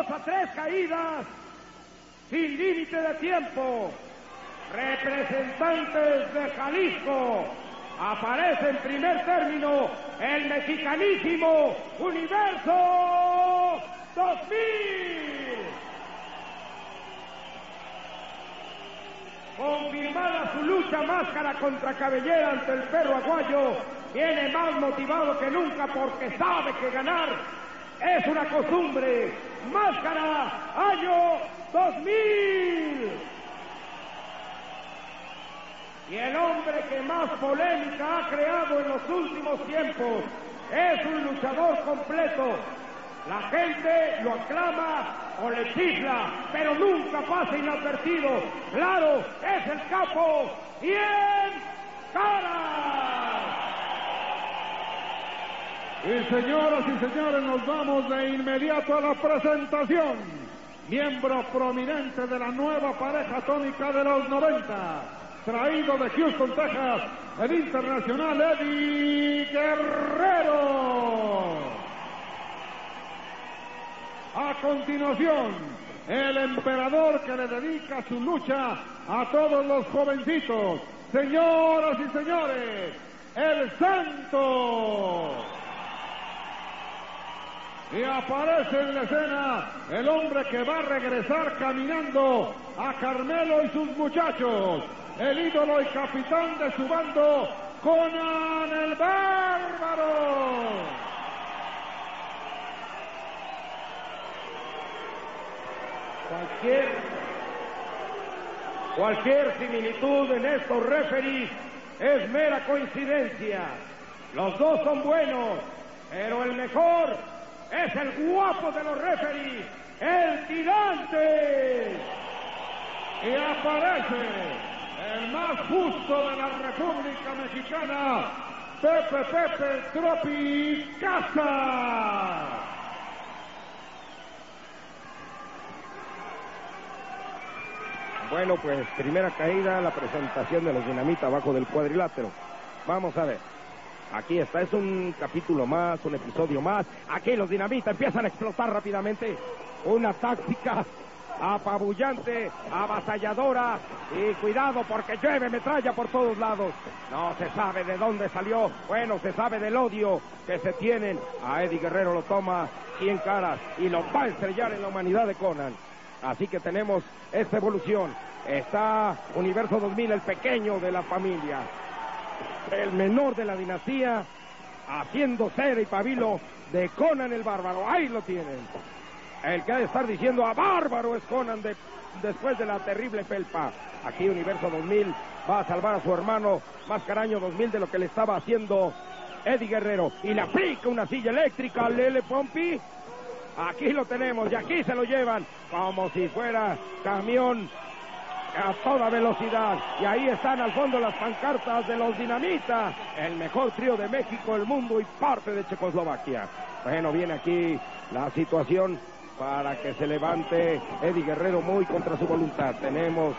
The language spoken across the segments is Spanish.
dos a tres caídas, sin límite de tiempo. Representantes de Jalisco, aparece en primer término el mexicanísimo Universo 2000. Confirmada su lucha máscara contra cabellera ante el perro aguayo, viene más motivado que nunca porque sabe que ganar es una costumbre. Máscara, año 2000. Y el hombre que más polémica ha creado en los últimos tiempos es un luchador completo. La gente lo aclama o le chifla, pero nunca pasa inadvertido. Claro, es el capo. ¡Bien! ¡Cara! Y señoras y señores, nos vamos de inmediato a la presentación. Miembro prominente de la nueva pareja tónica de los 90 traído de Houston, Texas, el internacional Eddie Guerrero. A continuación, el emperador que le dedica su lucha a todos los jovencitos. Señoras y señores, el Santo. Y aparece en la escena el hombre que va a regresar caminando a Carmelo y sus muchachos el ídolo y capitán de su bando, Conan el Bárbaro. Cualquier, cualquier similitud en estos referees es mera coincidencia. Los dos son buenos, pero el mejor es el guapo de los referees, el tirante. Y aparece el más justo de la República Mexicana, Pepe Pepe Tropi Casa. Bueno, pues primera caída, la presentación de los dinamita abajo del cuadrilátero. Vamos a ver. Aquí está, es un capítulo más, un episodio más. Aquí los dinamita empiezan a explotar rápidamente. Una táctica apabullante, avasalladora y cuidado porque llueve metralla por todos lados. No se sabe de dónde salió, bueno, se sabe del odio que se tienen. A Eddie Guerrero lo toma 100 caras y lo va a estrellar en la humanidad de Conan. Así que tenemos esta evolución. Está Universo 2000, el pequeño de la familia, el menor de la dinastía, haciendo cera y pabilo de Conan el Bárbaro. Ahí lo tienen. El que ha de estar diciendo a bárbaro es Conan después de la terrible pelpa. Aquí Universo 2000 va a salvar a su hermano Mascaraño 2000 de lo que le estaba haciendo Eddie Guerrero. Y le aplica una silla eléctrica a Lele Pompi. Aquí lo tenemos y aquí se lo llevan como si fuera camión a toda velocidad. Y ahí están al fondo las pancartas de los dinamitas. El mejor trío de México, el mundo y parte de Checoslovaquia. Bueno, viene aquí la situación para que se levante Eddie Guerrero muy contra su voluntad. Tenemos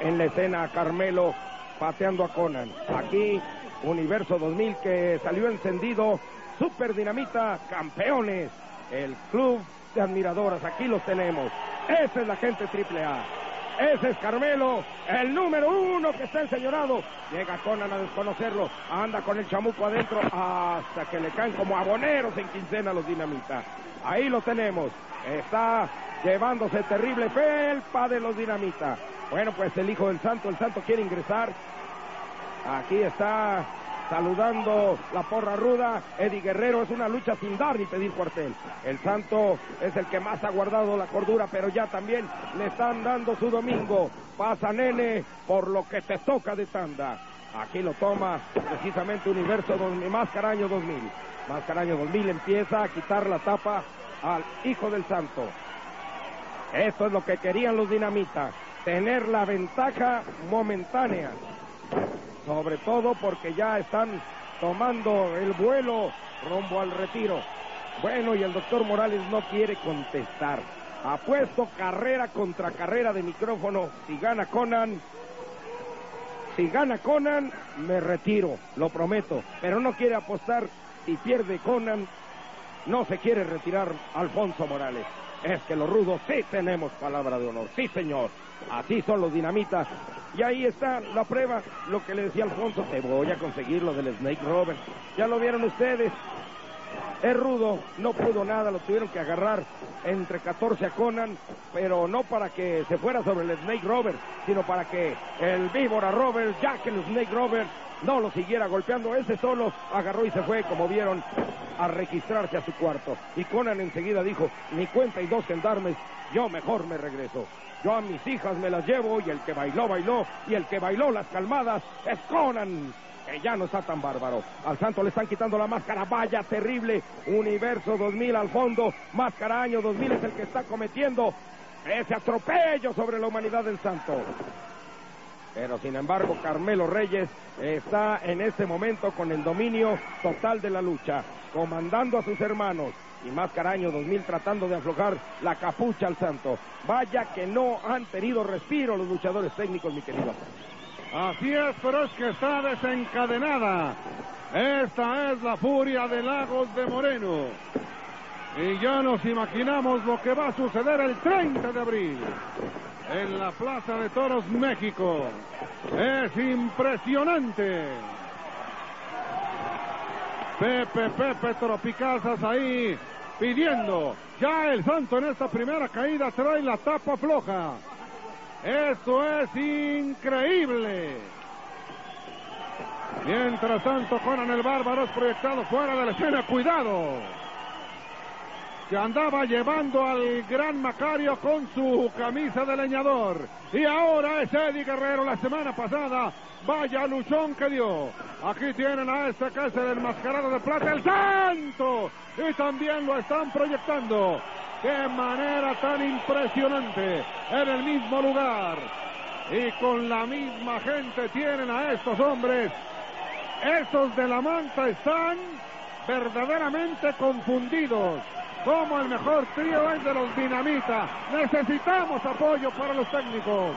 en la escena a Carmelo pateando a Conan. Aquí Universo 2000 que salió encendido. Super Dinamita, campeones. El club de admiradoras, aquí los tenemos. Esa es la gente triple A. Ese es Carmelo, el número uno que está enseñorado. Llega Conan a desconocerlo. Anda con el chamuco adentro hasta que le caen como aboneros en quincena los dinamitas. Ahí lo tenemos. Está llevándose terrible felpa de los dinamitas. Bueno, pues el hijo del santo, el santo quiere ingresar. Aquí está saludando la porra ruda. Eddie Guerrero es una lucha sin dar ni pedir cuartel. El santo es el que más ha guardado la cordura, pero ya también le están dando su domingo. Pasa nene por lo que te toca de tanda. Aquí lo toma precisamente Universo 2000, Máscara Año 2000. Máscara Año 2000 empieza a quitar la tapa al Hijo del Santo. Esto es lo que querían los dinamitas, tener la ventaja momentánea. Sobre todo porque ya están tomando el vuelo rumbo al retiro. Bueno, y el doctor Morales no quiere contestar. Apuesto carrera contra carrera de micrófono. Si gana Conan, si gana Conan, me retiro, lo prometo. Pero no quiere apostar si pierde Conan, no se quiere retirar Alfonso Morales. Es que los rudos sí tenemos palabra de honor, sí señor. Así son los dinamitas. Y ahí está la prueba, lo que le decía Alfonso, te voy a conseguir lo del Snake Rover. Ya lo vieron ustedes. Es rudo, no pudo nada, lo tuvieron que agarrar entre 14 a Conan, pero no para que se fuera sobre el Snake Rover, sino para que el víbora Rover, Jack el Snake Rover, no lo siguiera golpeando. Ese solo agarró y se fue, como vieron, a registrarse a su cuarto. Y Conan enseguida dijo, ni cuenta y dos gendarmes, yo mejor me regreso. Yo a mis hijas me las llevo y el que bailó, bailó, y el que bailó las calmadas es Conan que ya no está tan bárbaro. Al santo le están quitando la máscara, vaya terrible. Universo 2000 al fondo, máscara año 2000 es el que está cometiendo ese atropello sobre la humanidad del santo. Pero sin embargo, Carmelo Reyes está en este momento con el dominio total de la lucha, comandando a sus hermanos. Y Máscara Año 2000 tratando de aflojar la capucha al santo. Vaya que no han tenido respiro los luchadores técnicos, mi querido. Así es, pero es que está desencadenada. Esta es la furia de Lagos de Moreno. Y ya nos imaginamos lo que va a suceder el 30 de abril en la Plaza de Toros México. Es impresionante. Pepe, Pepe Tropicazas ahí pidiendo. Ya el Santo en esta primera caída trae la tapa floja. Esto es increíble. Mientras tanto, Conan el Bárbaro es proyectado fuera de la escena. Cuidado. Que andaba llevando al gran Macario con su camisa de leñador. Y ahora es Eddie Guerrero la semana pasada. Vaya luchón que dio. Aquí tienen a este que es el enmascarado de plata, el santo. Y también lo están proyectando. ¡Qué manera tan impresionante! En el mismo lugar. Y con la misma gente tienen a estos hombres. Estos de la manta están verdaderamente confundidos. Como el mejor trío es de los dinamita. Necesitamos apoyo para los técnicos.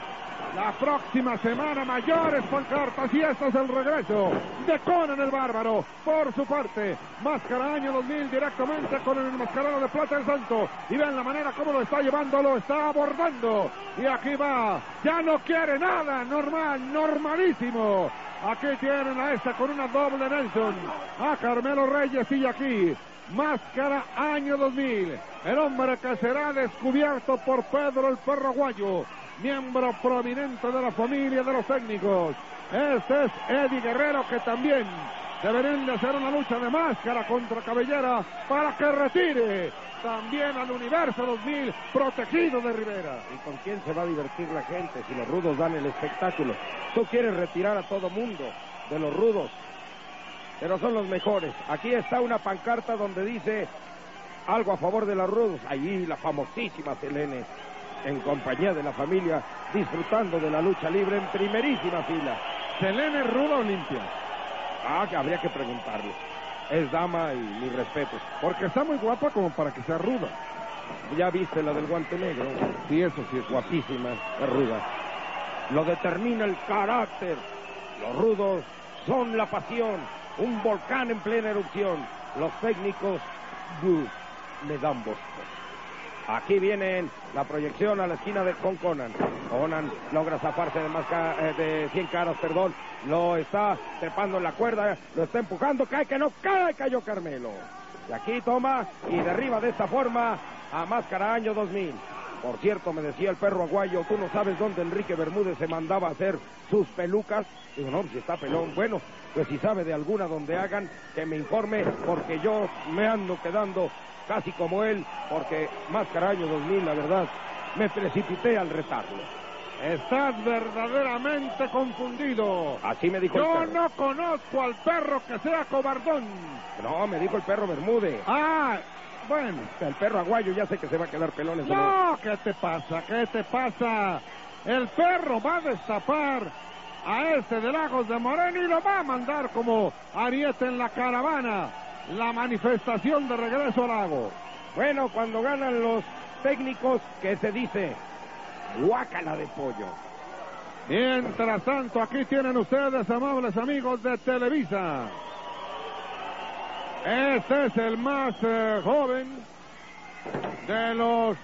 La próxima semana mayores pancartas y este es el regreso de Conan el Bárbaro. Por su parte, Máscara Año 2000 directamente con el enmascarado de Plata del Santo. Y ven la manera como lo está llevando, lo está abordando. Y aquí va, ya no quiere nada, normal, normalísimo. Aquí tienen a esta con una doble Nelson. A Carmelo Reyes y aquí. Máscara Año 2000. El hombre que será descubierto por Pedro el Perro Aguayo miembro prominente de la familia de los técnicos. Este es Eddie Guerrero que también deberían de hacer una lucha de máscara contra Cabellera para que retire también al Universo 2000 protegido de Rivera. ¿Y con quién se va a divertir la gente si los rudos dan el espectáculo? Tú quieres retirar a todo mundo de los rudos, pero son los mejores. Aquí está una pancarta donde dice algo a favor de los rudos. Ahí la famosísima Selene en compañía de la familia, disfrutando de la lucha libre en primerísima fila. Selene Ruda Olimpia. Ah, que habría que preguntarle. Es dama y mi respeto. Porque está muy guapa como para que sea ruda. Ya viste la del guante negro. Sí, eso sí es guapísima, es ruda. Lo determina el carácter. Los rudos son la pasión, un volcán en plena erupción. Los técnicos, me dan bosque. Aquí viene la proyección a la esquina de con Conan. Conan logra zafarse de, más eh, de 100 caras, perdón. Lo está trepando en la cuerda, lo está empujando, cae que no cae, cayó Carmelo. Y aquí toma y derriba de esta forma a Máscara Año 2000. Por cierto, me decía el perro aguayo, tú no sabes dónde Enrique Bermúdez se mandaba a hacer sus pelucas. Digo, no, si está pelón. Bueno, pues si sabe de alguna donde hagan, que me informe, porque yo me ando quedando casi como él, porque Máscara Año 2000, la verdad, me precipité al retarlo. Estás verdaderamente confundido. Así me dijo Yo el perro. no conozco al perro que sea cobardón. No, me dijo el perro Bermúdez. Ah, bueno. El perro aguayo ya sé que se va a quedar pelones. No, ¿qué te pasa? ¿Qué te pasa? El perro va a destapar a este de Lagos de Moreno y lo va a mandar como ariete en la caravana la manifestación de regreso al lago. Bueno, cuando ganan los técnicos, ¿qué se dice? Guácala de pollo. Mientras tanto, aquí tienen ustedes, amables amigos de Televisa. Este es el más eh, joven de los...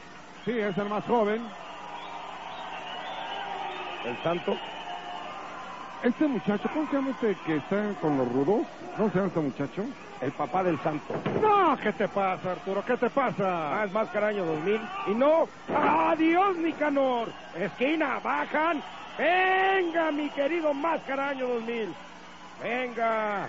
Sí, es el más joven. El santo. Este muchacho, ¿cómo se llama este que está con los rudos? ¿Cómo se llama este muchacho? El papá del santo. No, ¿qué te pasa, Arturo? ¿Qué te pasa? Ah, es máscara año 2000. Y no. ¡Adiós, Nicanor! Esquina, bajan. Venga, mi querido máscara año 2000. Venga.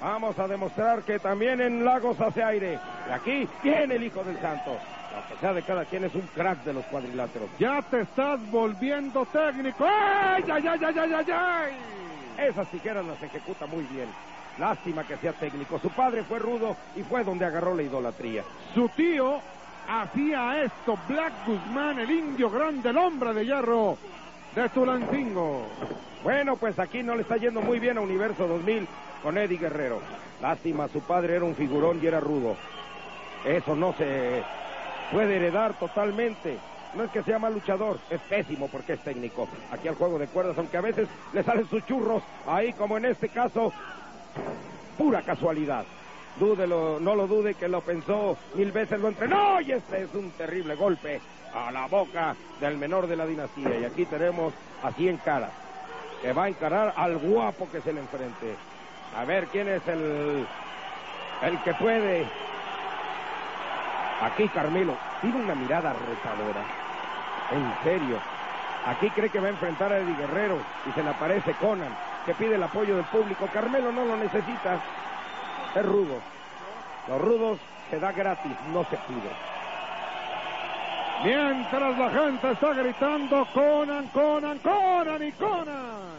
Vamos a demostrar que también en Lagos hace aire. Y aquí viene el hijo del santo. Lo que sea de cada quien es un crack de los cuadriláteros. Ya te estás volviendo técnico. ¡Ay, ay, ay, ay, ay, ay! ay! Esas tijeras las ejecuta muy bien. Lástima que sea técnico. Su padre fue rudo y fue donde agarró la idolatría. Su tío hacía esto. Black Guzmán, el indio grande, el hombre de hierro de Tulancingo. Bueno, pues aquí no le está yendo muy bien a Universo 2000 con Eddie Guerrero. Lástima, su padre era un figurón y era rudo. Eso no se puede heredar totalmente. No es que sea mal luchador, es pésimo porque es técnico. Aquí al juego de cuerdas, aunque a veces le salen sus churros, ahí como en este caso, pura casualidad. Dúdelo, no lo dude que lo pensó mil veces, lo entrenó y este es un terrible golpe a la boca del menor de la dinastía. Y aquí tenemos a 100 caras, que va a encarar al guapo que se le enfrente. A ver quién es el, el que puede. Aquí Carmelo tiene una mirada retadora. En serio. Aquí cree que va a enfrentar a Eddie Guerrero y se le aparece Conan, que pide el apoyo del público. Carmelo no lo necesita. Es rudo. Los rudos se da gratis, no se pide. Mientras la gente está gritando Conan, Conan, Conan y Conan.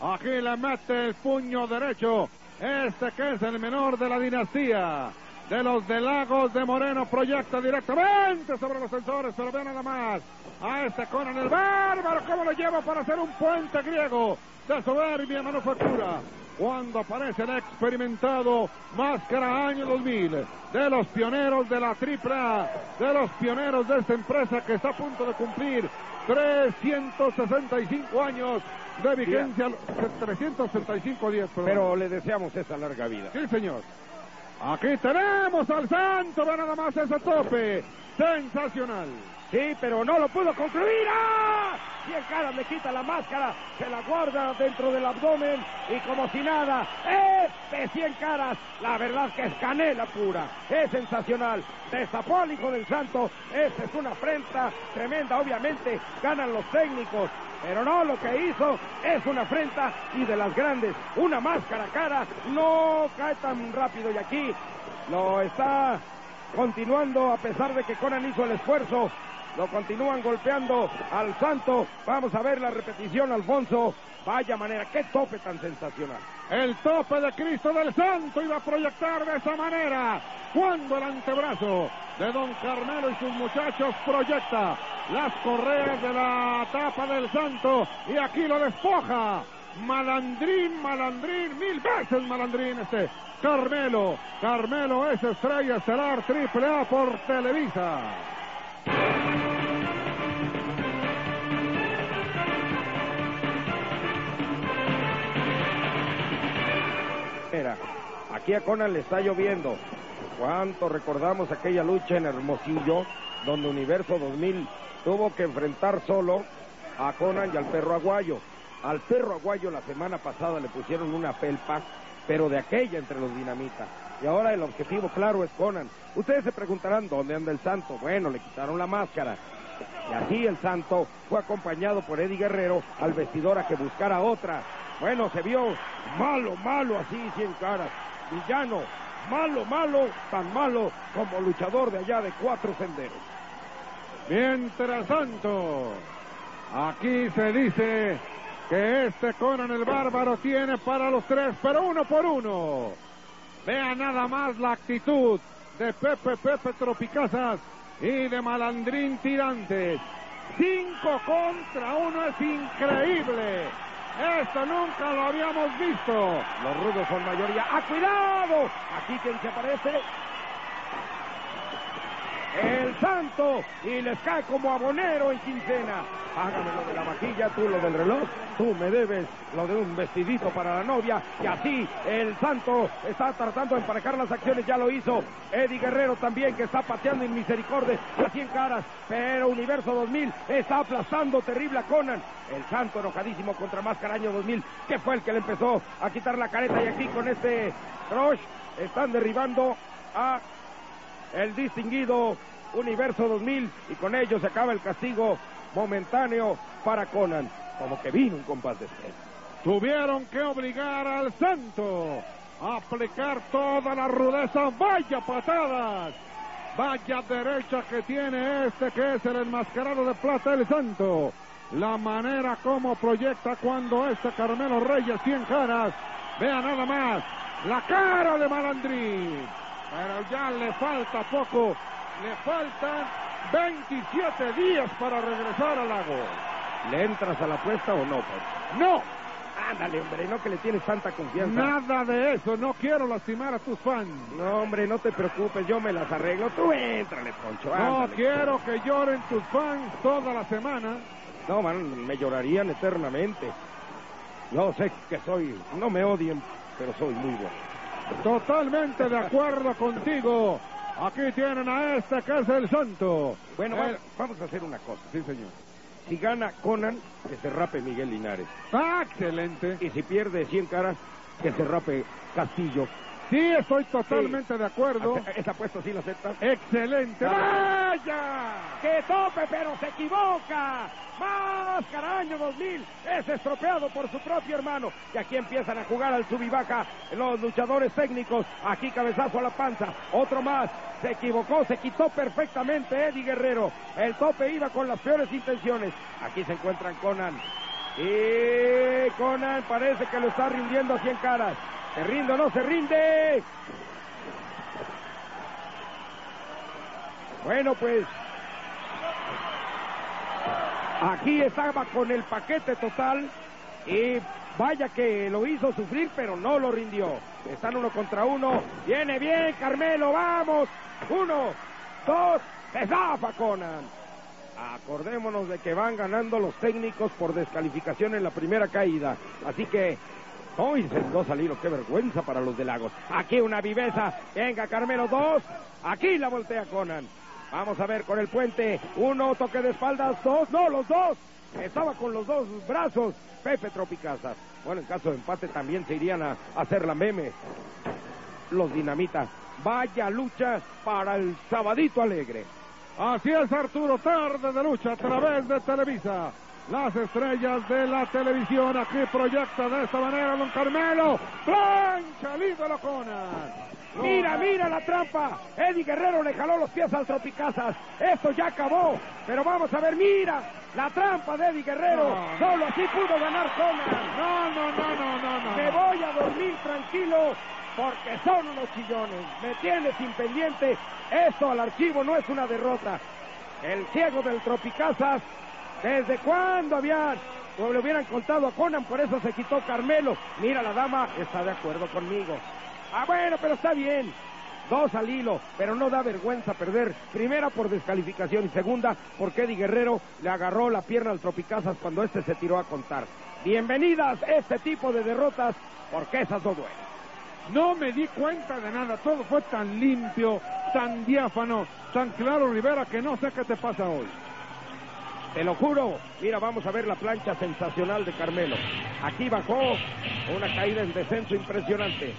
Aquí le mete el puño derecho. Este que es el menor de la dinastía. De los de Lagos de Moreno proyecta directamente sobre los sensores, pero ve nada más. A este Conan el bárbaro, ¿cómo lo lleva para hacer un puente griego de soberbia manufactura? Cuando aparece el experimentado Máscara Año 2000, de los pioneros de la AAA, de los pioneros de esta empresa que está a punto de cumplir 365 años de vigencia, 365 días, perdón. Pero le deseamos esa larga vida. Sí, señor. Aquí tenemos al santo, ve nada más ese tope. Sensacional. Sí, pero no lo pudo concluir. ¡Ah! Cien caras le quita la máscara, se la guarda dentro del abdomen y como si nada, este cien caras, la verdad que es canela pura, es sensacional. Destapó al del santo, esta es una afrenta tremenda, obviamente ganan los técnicos, pero no, lo que hizo es una afrenta y de las grandes, una máscara cara, no cae tan rápido y aquí lo está continuando a pesar de que Conan hizo el esfuerzo. Lo continúan golpeando al santo. Vamos a ver la repetición, Alfonso. Vaya manera, qué tope tan sensacional. El tope de Cristo del Santo iba a proyectar de esa manera. Cuando el antebrazo de Don Carmelo y sus muchachos proyecta las correas de la tapa del Santo y aquí lo despoja. Malandrín, malandrín, mil veces malandrín este. Carmelo, Carmelo es estrella estelar triple A por Televisa. Mira, aquí a Conan le está lloviendo. ¿Cuánto recordamos aquella lucha en Hermosillo, donde Universo 2000 tuvo que enfrentar solo a Conan y al perro aguayo? Al perro aguayo la semana pasada le pusieron una felpa, pero de aquella entre los dinamitas. Y ahora el objetivo claro es Conan. Ustedes se preguntarán dónde anda el santo. Bueno, le quitaron la máscara. Y así el santo fue acompañado por Eddie Guerrero al vestidor a que buscara otra. Bueno, se vio malo, malo así, cien caras. Villano, malo, malo, tan malo como luchador de allá de cuatro senderos. Mientras tanto, aquí se dice que este Conan el Bárbaro tiene para los tres, pero uno por uno. Vea nada más la actitud de Pepe Pepe Tropicazas y de Malandrín Tirantes. Cinco contra uno es increíble. Esto nunca lo habíamos visto. Los rudos son mayoría. ¡Ah, cuidado! Aquí quien se aparece. El santo y les cae como abonero en quincena. Hágame lo de la vaquilla, tú lo del reloj, tú me debes lo de un vestidito para la novia y así el santo está tratando de emparejar las acciones, ya lo hizo Eddie Guerrero también que está pateando en misericordia a 100 caras, pero Universo 2000 está aplastando terrible a Conan. El santo enojadísimo contra Máscara Año 2000, que fue el que le empezó a quitar la careta y aquí con este crush están derribando a el distinguido Universo 2000 y con ello se acaba el castigo momentáneo para Conan, como que vino un compás de espera. Tuvieron que obligar al santo a aplicar toda la rudeza. Vaya patadas. Vaya derecha que tiene este que es el enmascarado de plata el santo. La manera como proyecta cuando este Carmelo Reyes 100 caras. Vea nada más. La cara de Malandrín. Pero ya le falta poco. Le faltan 27 días para regresar al lago. ¿Le entras a la apuesta o no, pues? ¡No! Ándale, hombre, no que le tienes tanta confianza. Nada de eso, no quiero lastimar a tus fans. No, hombre, no te preocupes, yo me las arreglo. Tú éntrale, Poncho. No ándale. quiero que lloren tus fans toda la semana. No, man, me llorarían eternamente. Yo sé que soy, no me odien, pero soy muy bueno. Totalmente de acuerdo contigo. Aquí tienen a este que es el santo. Bueno, El- vamos, vamos a hacer una cosa. Sí, señor. Si gana Conan, que se rape Miguel Linares. Ah, excelente. Y si pierde 100 caras, que se rape Castillo. Sí, estoy totalmente de acuerdo. ¿Esa- ¿Esa apuesta sí la aceptas? Excelente. Ah. ¡Vaya! ¡Que tope, pero se equivoca! ¡Máscara año 2000! Es estropeado por su propio hermano. Y aquí empiezan a jugar al sub y baja los luchadores técnicos. Aquí cabezazo a la panza. Otro más. Se equivocó, se quitó perfectamente Eddie Guerrero. El tope iba con las peores intenciones. Aquí se encuentran Conan. Y Conan parece que lo está rindiendo a 100 caras. ¿Se rinde o no se rinde? Bueno, pues Aquí estaba con el paquete total y vaya que lo hizo sufrir, pero no lo rindió. Están uno contra uno. Viene bien, Carmelo, vamos. Uno, dos, se zafa Conan. Acordémonos de que van ganando los técnicos por descalificación en la primera caída. Así que se dos salido, qué vergüenza para los de Lagos. Aquí una viveza. Venga, Carmelo, dos. Aquí la voltea Conan. Vamos a ver con el puente. Uno, toque de espaldas, dos. No, los dos. Estaba con los dos brazos. Pepe Tropicazas. Bueno, en caso de empate también se irían a, hacer la meme. Los dinamita. Vaya lucha para el sabadito alegre. Así es, Arturo, tarde de lucha a través de Televisa. Las estrellas de la televisión aquí proyecta de esta manera Don Carmelo. Plancha el ídolo Conan. Mira, mira la trampa. Eddie Guerrero le jaló los pies al Tropicazas. Esto ya acabó. Pero vamos a ver, mira. La trampa de Eddie Guerrero. No. Solo así pudo ganar Conan. No, no, no, no, no, no. Me voy a dormir tranquilo porque son unos chillones. Me tiene sin pendiente. Esto al archivo no es una derrota. El ciego del Tropicazas, ¿desde cuándo habían? O le hubieran contado a Conan, por eso se quitó Carmelo. Mira, la dama está de acuerdo conmigo. Ah, bueno, pero está bien. Dos al hilo, pero no da vergüenza perder. Primera por descalificación y segunda porque Eddie Guerrero le agarró la pierna al Tropicazas cuando este se tiró a contar. Bienvenidas este tipo de derrotas porque esas no duelen. No me di cuenta de nada. Todo fue tan limpio, tan diáfano, tan claro, Rivera, que no sé qué te pasa hoy. Te lo juro. Mira, vamos a ver la plancha sensacional de Carmelo. Aquí bajó una caída en descenso impresionante.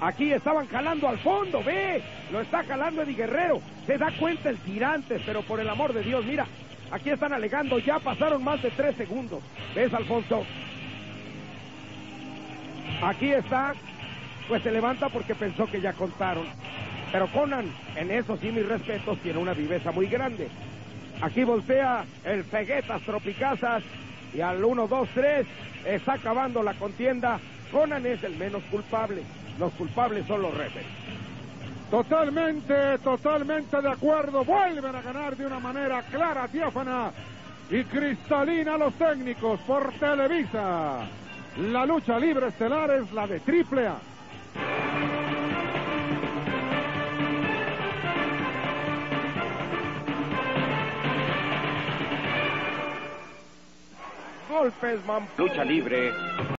Aquí estaban jalando al fondo, ve, lo está jalando Eddie Guerrero. Se da cuenta el tirantes, pero por el amor de Dios, mira, aquí están alegando, ya pasaron más de tres segundos. ¿Ves, Alfonso? Aquí está, pues se levanta porque pensó que ya contaron. Pero Conan, en eso sí mis respetos, tiene una viveza muy grande. Aquí voltea el Feguetas Tropicazas y al 1, 2, 3 está acabando la contienda. Conan es el menos culpable. Los culpables son los referees. Totalmente, totalmente de acuerdo. Vuelven a ganar de una manera clara, diáfana y cristalina los técnicos por Televisa. La lucha libre estelar es la de Triple A. Golpes, Lucha libre.